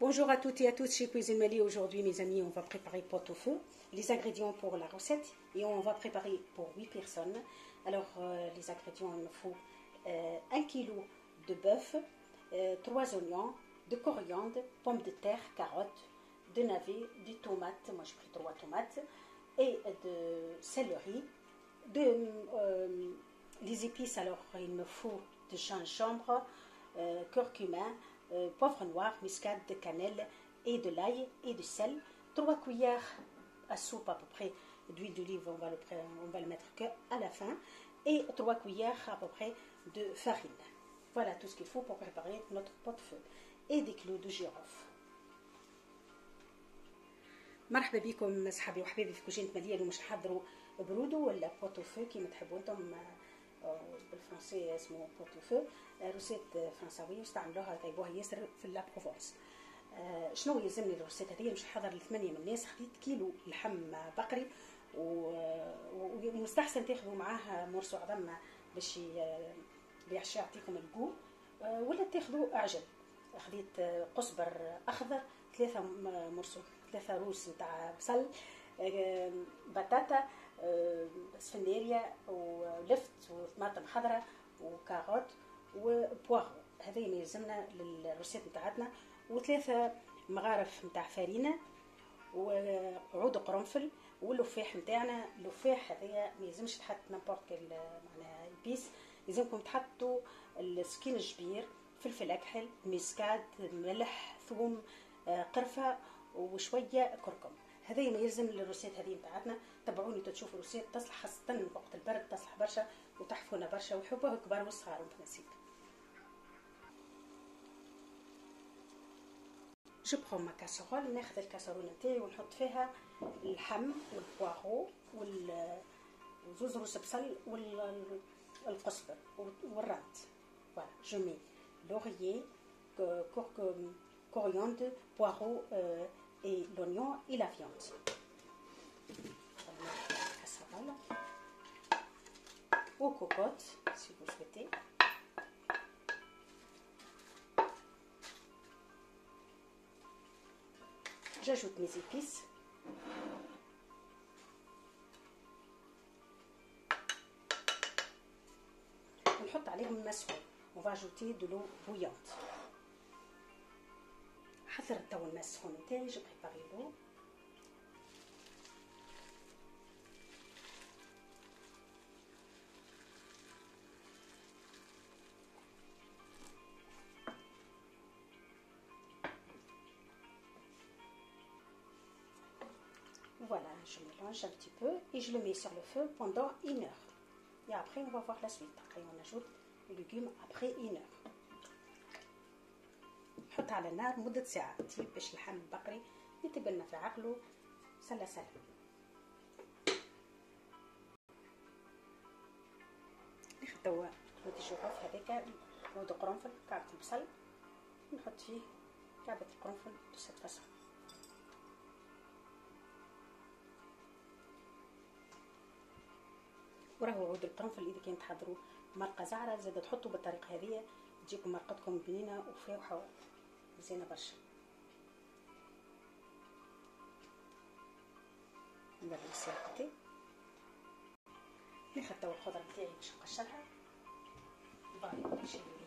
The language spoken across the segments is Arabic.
Bonjour à toutes et à tous chez Cuisine Mali. Aujourd'hui, mes amis, on va préparer pot au feu. Les ingrédients pour la recette et on va préparer pour 8 personnes. Alors, euh, les ingrédients, il me faut euh, 1 kg de bœuf, euh, 3 oignons, de coriandre, pommes de terre, carottes, de navets, des tomates, moi j'ai pris 3 tomates, et de céleri, de, euh, épices, alors il me faut de gingembre, euh, curcuma, euh, poivre noir, muscade, de cannelle et de l'ail et du sel. 3 cuillères à soupe à peu près d'huile d'olive, on, va le, on va le mettre que à la fin. Et 3 cuillères à peu près de farine. Voilà tout ce qu'il faut pour préparer notre pot de feu. Et des clous de girofle. مرحبا بكم اصحابي وحبايبي في كوجينة مالية اليوم باش نحضروا برودو ولا بوتو فو كيما تحبوا انتم بالفرنسي اسمه pot-au-feu recette فرنساوية. يستعملوها يطيبوها ياسر في la Provence شنو يلزمني ال recette هذه؟ باش نحضر لثمانية من الناس خديت كيلو لحم بقري ومستحسن تاخذوا معاه morceau عظم باش باش يعطيكم ال jus. ولا تاخذوا أعجل. خديت قصبر أخضر ثلاثة morceau ثلاثة روس نتاع بصل بطاطا سفنارية ولفت وطماطم خضراء و carottes و poireau. هذا ما يلزمنا لل recette نتاعتنا وثلاثة مغارف نتاع فارينة وعود قرنفل والفواح نتاعنا الفواح هذايا ما يلزمش تحط n'importe quelle معناها ال épice. لازمكم تحطوا السكنجبير فلفل أكحل muscade ملح ثوم قرفة وشوية كركم. ما يلزم لل recette هذه نتاعتنا تبعوني تشوفوا ال recette تصلح خاصة وقت البرد تصلح برشا وتحفونا برشا ويحبوها الكبار والصغار بالنسيب je prends ma casserole ناخذ ال casserole نتاعي ونحط فيها اللحم وال poireau وزوز روس بصل والقزبر والراد فوالا جو مي laurier, coriandre, poireau euh, et l'oignon et la viande. Casserole, ou cocotte si vous souhaitez. J'ajoute mes épices. On va ajouter de l'eau bouillante. حضرت تو الماء السخون نتاعي جو بريباري لو Voilà, je mélange un petit peu et je le mets sur le feu pendant une heure. Et après, on va voir la suite. Après, on ajoute الليجوم ابخي اون نحط على النار مدة ساعة. تيب باش اللحم البقري يتبلنا في عقله. سلا سلا ناخد توا عود الجرف هذاك عود قرنفل كعبة البصل. نحط فيه كعبة القرنفل سيت فاسون وراهو عود القرنفل إذا كان تحضروا مرقة زعرة زاد تحطوا بالطريقة هذه تجيكم مرقتكم بنينة وفاوحه مزيانه برشا. نبدأ السياقتي ناخذ توا الخضره نتاعي باش نقشرها. باهي نشيل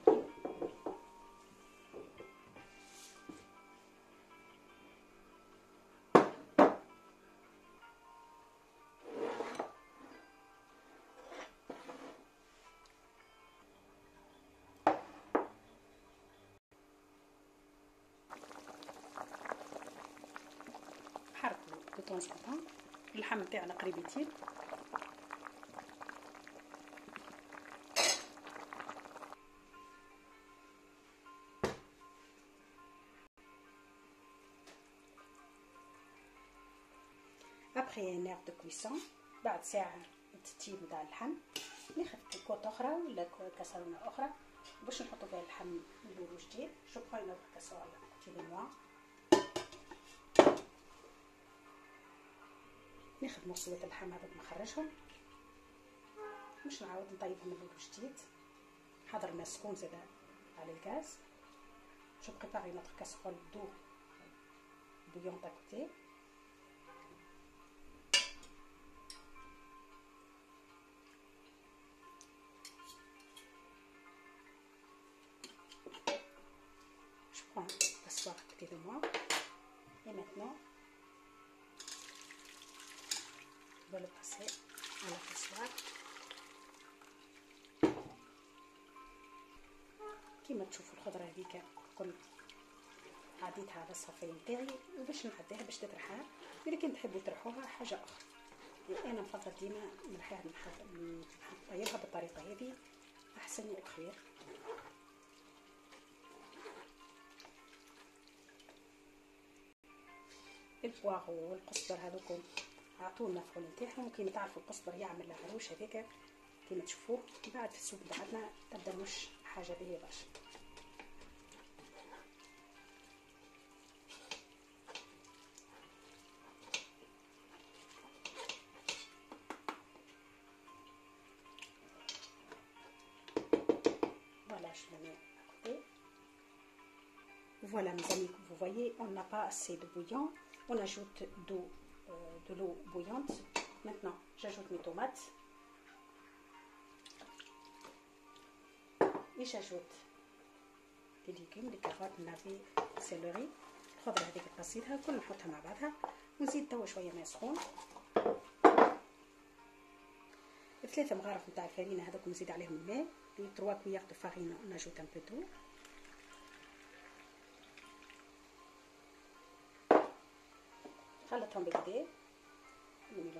دو طون اللحم نتاعنا قريب يطيب ابخي نير دو كويسون بعد ساعة التطيب نتاع اللحم ناخذ كوط أخرى ولا كاسرونة أخرى باش نحطو فيها اللحم ندورو جديد جو بخوي نوتر كاسرونة تي ناخذ مرسوات اللحم هذوك نخرجهم مش نعاود نطيبهم من جديد حضر الماء سخون زاد على الغاز. j'ai préparé notre casserole d'eau bouillante à passer à la passoire كيما تشوفوا الخضرة هذيك كل عديتها على الصفايه نتاعي وباش نعديها باش تطرحها. ولكن تحبوا ترحوها حاجة أخرى. يعني أنا نفضل ديما نرحيها نطيبها بالطريقة هذه. أحسن وخير البواغو والقصبر هذوكم. عطونا المفعول نتاعهم كيما تعرفوا القصبر يعمل العروش هذاك كيما تشوفوه بعد في السوق بتاعتنا تبدا مش حاجه باهيه برشا Voilà mes amis, vous voyez, on n'a pas assez de bouillon. On ajoute d'eau, euh, de l'eau bouillante. Maintenant, j'ajoute mes tomates. Et j'ajoute des légumes, des carottes, navets, céleri. الخضرة هذيك قصيتها كل نحطها مع بعضها ونزيد توا شوية ماء سخون ثلاثة مغارف نتاع الفرينة هذوك نزيد عليهم الماء 3 cuillères de farine on ajoute un peu d'eau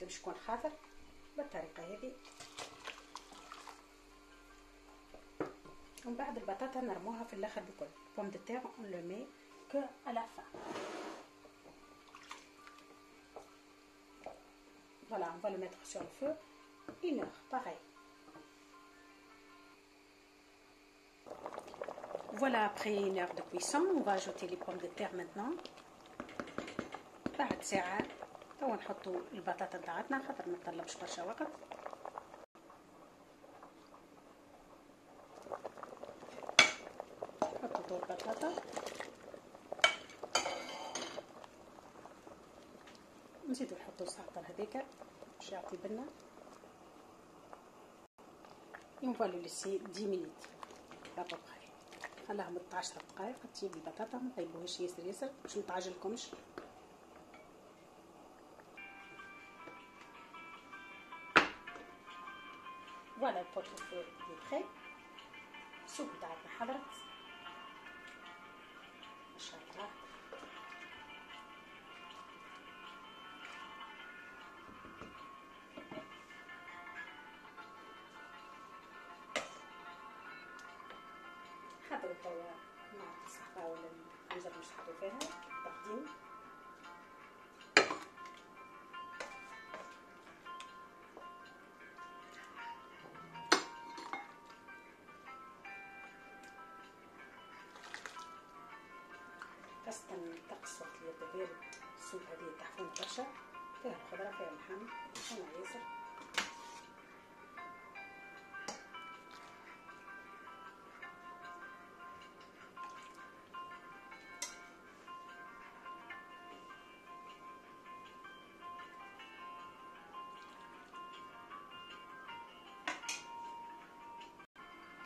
باش يكون خاطر بالطريقه هذه ومن بعد البطاطا نرموها في الاخر بكل بوم دو تير اون لو مي كو على فان Voilà, on va le mettre sur le feu une heure, pareil. Voilà, après une heure de cuisson, on va ajouter les pommes de terre maintenant. بعد ساعة توا نحطو البطاطا نتاعتنا خاطر ما تطلبش برشا وقت. نحطو تو البطاطا نزيدو نحطو الزعتر هذيك باش يعطي بنا. on le laisse 10 minutes à peu près خلاها من 10 دقائق تجيب البطاطا ما طيبوهاش ياسر ياسر باش متعجلكمش فوالا البوت فو بري السوق بتاعتنا حضرت ما شاء الله. حضروا توا مع الصحراء ولا الخنزر اللي فيها تقديم. خاصة الطقس وقت اللي بارد السوق هذه تحفون برشا. فيها الخضرة فيها اللحم تحفونها ياسر.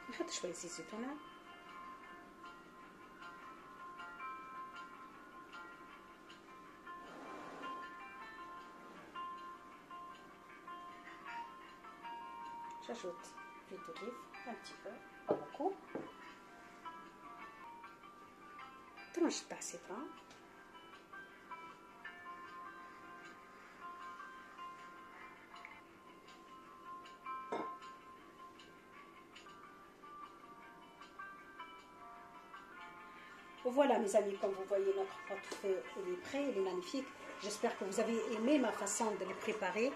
نحط شوية زيت زيتونة. rajoute l'huile d'olive, un petit peu, pas beaucoup. Tranche pas assez grand. Voilà mes amis, comme vous voyez, notre pot-au-feu est prêt, il est magnifique. J'espère que vous avez aimé ma façon de le préparer.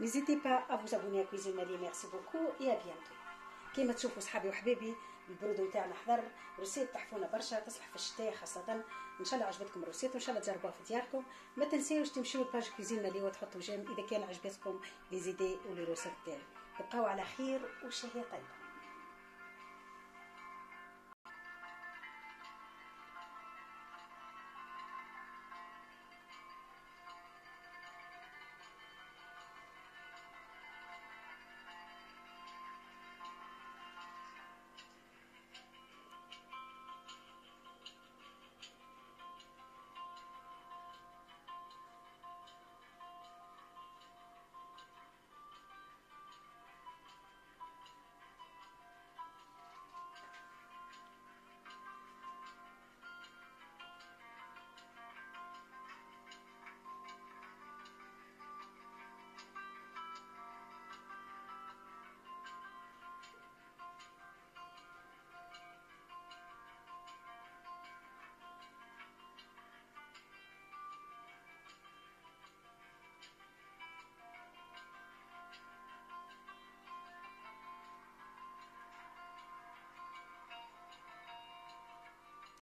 N'hésitez pas à vous abonner à Cuisine. Merci beaucoup et à bientôt. كيما تشوفوا صحابي وحبيبي البرود نتاعنا حضر recette تحفونا برشا تصلح في الشتاء خاصة. إن شاء الله عجبتكم recette وإن شاء الله تجربوها في دياركم. ما تنساوش تمشيو ل page Cuisine Maliya وتحطوا j'aime إذا كان عجبتكم les idées و les recettes تاعي. تبقاو على خير وشهية طيبة.